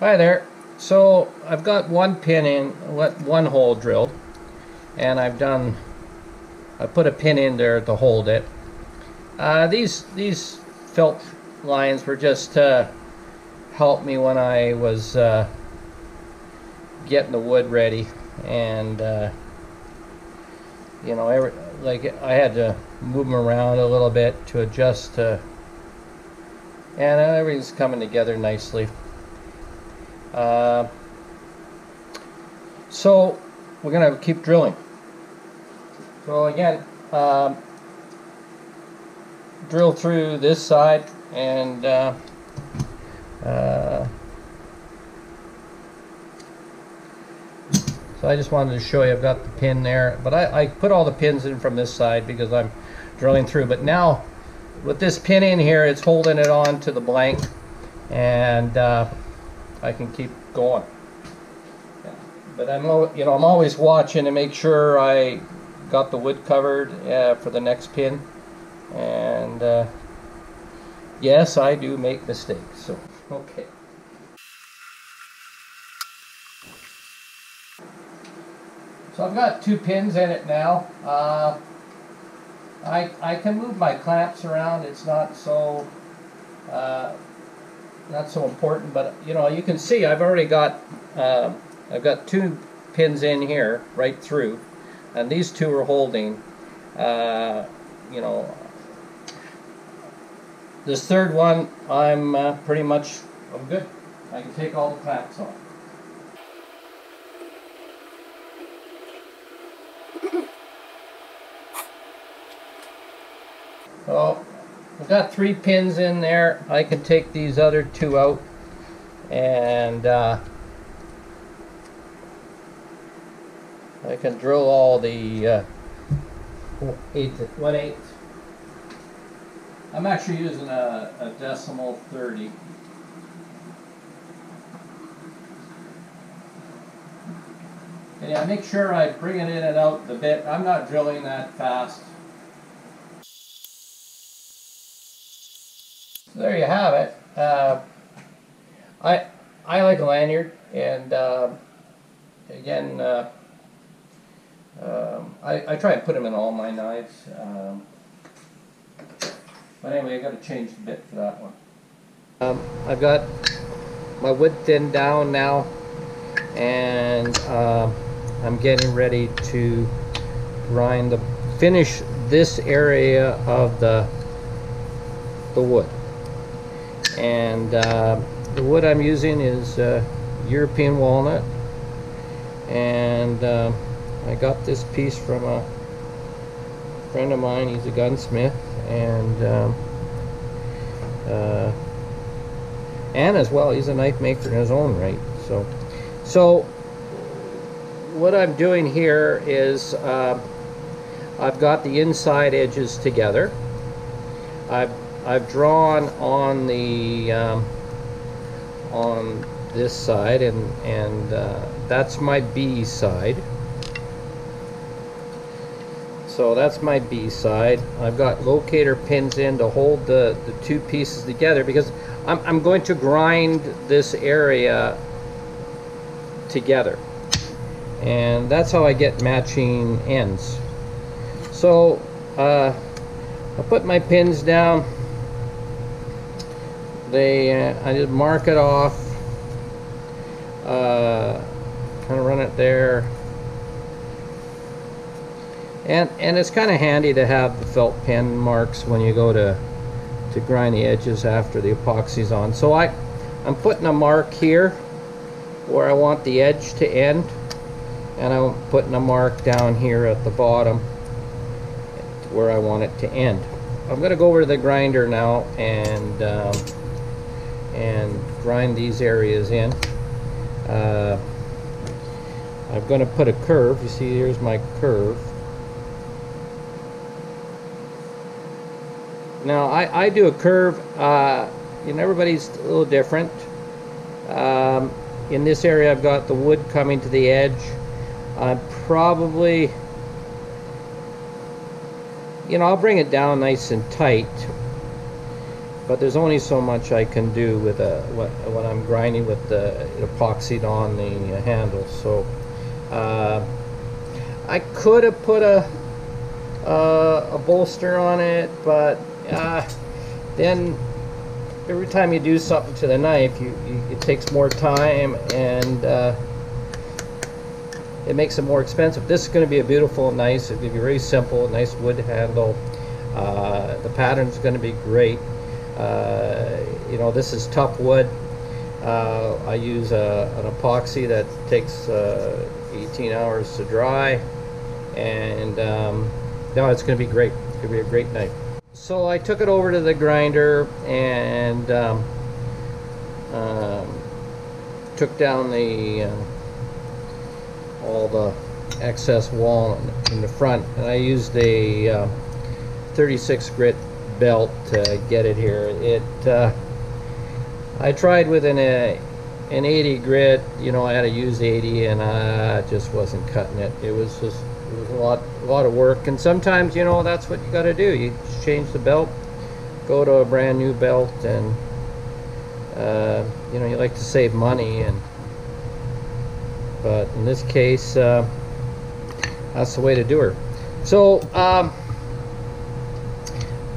Hi there. So I've got one pin in, one hole drilled, and I've done, I put a pin in there to hold it. Uh, these these felt lines were just to help me when I was uh, getting the wood ready, and uh, you know, every, like I had to move them around a little bit to adjust to, and everything's coming together nicely. Uh, so we're going to keep drilling. So again, um, drill through this side and uh, uh, so I just wanted to show you I've got the pin there but I, I put all the pins in from this side because I'm drilling through but now with this pin in here it's holding it on to the blank and uh, I can keep going. But I'm, you know, I'm always watching to make sure I got the wood covered uh, for the next pin. And uh, yes, I do make mistakes. So okay. So I've got two pins in it now. Uh, I I can move my clamps around. It's not so uh, not so important, but you know, you can see I've already got, uh, I've got two pins in here, right through, and these two are holding, uh, you know, this third one, I'm uh, pretty much, I'm good. I can take all the clamps off. Oh, I've got three pins in there. I can take these other two out and uh, I can drill all the uh, eight, one eighth. I'm actually using a, a decimal 30. And yeah, make sure I bring it in and out the bit. I'm not drilling that fast. There you have it. Uh, I I like a lanyard, and uh, again, uh, um, I, I try and put them in all my knives. Um, but anyway, I got to change the bit for that one. Um, I've got my wood thinned down now, and uh, I'm getting ready to grind the finish this area of the the wood and uh, the wood I'm using is uh, European walnut. And uh, I got this piece from a friend of mine he's a gunsmith and um, uh, and as well he's a knife maker in his own right so. So what I'm doing here is uh, I've got the inside edges together. I've I've drawn on the um, on this side and and uh, that's my B side. So that's my B side. I've got locator pins in to hold the the two pieces together because I'm, I'm going to grind this area together. And that's how I get matching ends. So uh, I put my pins down they uh, I just mark it off uh, kind of run it there. And and it's kind of handy to have the felt pen marks when you go to to grind the edges after the epoxy's on. So I I'm putting a mark here where I want the edge to end and I'm putting a mark down here at the bottom where I want it to end. I'm going to go over to the grinder now and um, and grind these areas in. Uh, I'm going to put a curve. You see, here's my curve. Now, I, I do a curve. Uh, you know, everybody's a little different. Um, in this area, I've got the wood coming to the edge. I'm probably, you know, I'll bring it down nice and tight but there's only so much I can do with a, what, I'm grinding with the epoxied on the handle. So uh, I could have put a uh, a bolster on it, but uh, then every time you do something to the knife, you, you it takes more time and uh, it makes it more expensive. This is going to be a beautiful, nice, it'll be very simple, nice wood handle. Uh, the pattern's going to be great. Uh, you know, this is tough wood. Uh, I use a, an epoxy that takes uh, 18 hours to dry, and um, no, it's going to be great. It's going to be a great knife. So I took it over to the grinder and um, um, took down the uh, all the excess wall in the front, and I used a uh, 36 grit belt to get it here. It uh, I tried with an uh, an 80 grit, you know, I had to use 80, and I just wasn't cutting it. It was just it was a lot a lot of work, and sometimes you know that's what you got to do. You change the belt, go to a brand new belt, and uh, you know you like to save money, and but in this case, uh, that's the way to do her. So. Um,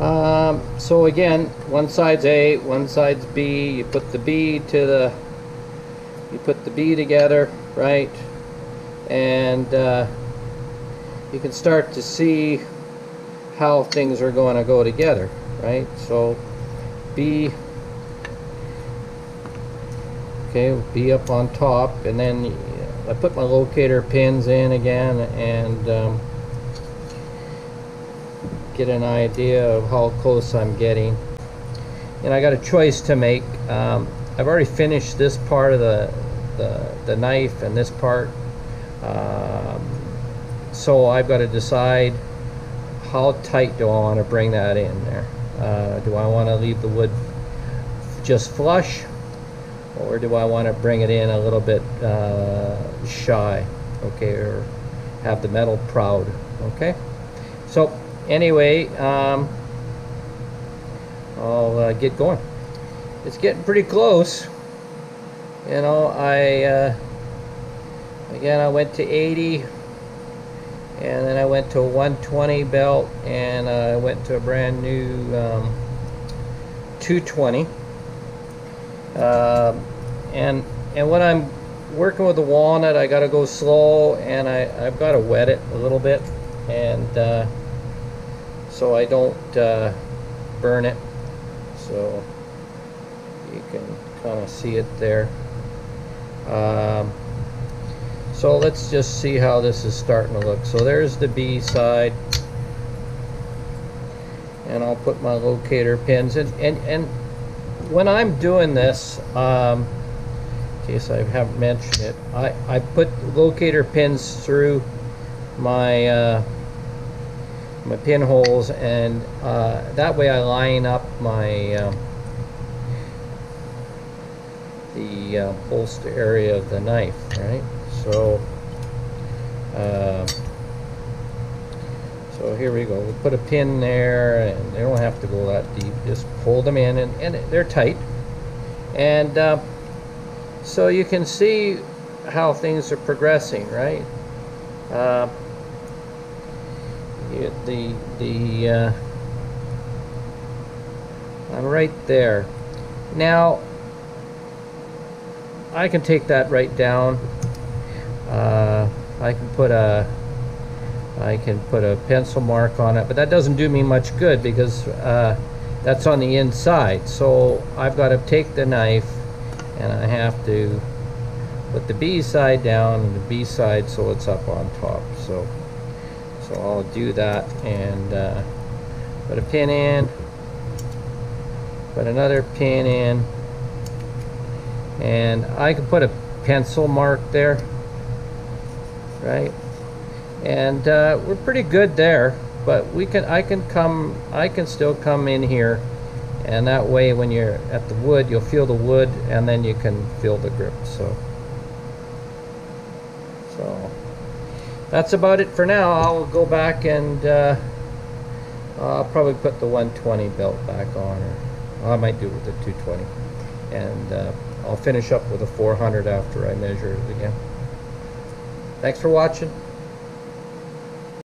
um, so again, one side's A, one side's B. You put the B to the, you put the B together, right? And uh, you can start to see how things are going to go together, right? So B, okay, B up on top, and then I put my locator pins in again, and um, get an idea of how close I'm getting. And I got a choice to make. Um, I've already finished this part of the, the, the knife and this part. Um, so I've got to decide how tight do I want to bring that in there. Uh, do I want to leave the wood just flush or do I want to bring it in a little bit uh, shy okay or have the metal proud okay so anyway, um, I'll uh, get going. It's getting pretty close. You know, I, uh, again, I went to 80, and then I went to 120 belt, and I went to a brand new um, 220. Uh, and, and when I'm working with the walnut, I got to go slow, and I, I've got to wet it a little bit. And, uh, so I don't uh, burn it. So you can kind of see it there. Um, so let's just see how this is starting to look. So there's the B side. And I'll put my locator pins in. And, and when I'm doing this um, in case I haven't mentioned it I, I put locator pins through my uh, my pinholes and uh, that way I line up my uh, the uh, bolster area of the knife right? So uh, so here we go. We'll put a pin there and they don't have to go that deep. Just pull them in and, and they're tight. And uh, so you can see how things are progressing right? Uh, the the uh, I'm right there. Now I can take that right down. Uh, I can put a I can put a pencil mark on it but that doesn't do me much good because uh, that's on the inside. So I've got to take the knife and I have to put the B side down and the B side so it's up on top. So so I'll do that and uh, put a pin in put another pin in and I can put a pencil mark there right? And uh, we're pretty good there but we can I can come I can still come in here and that way when you're at the wood you'll feel the wood and then you can feel the grip so. So that's about it for now. I'll go back and uh, I'll probably put the 120 belt back on her. I might do it with the 220. And uh, I'll finish up with a 400 after I measure it again. Thanks for watching.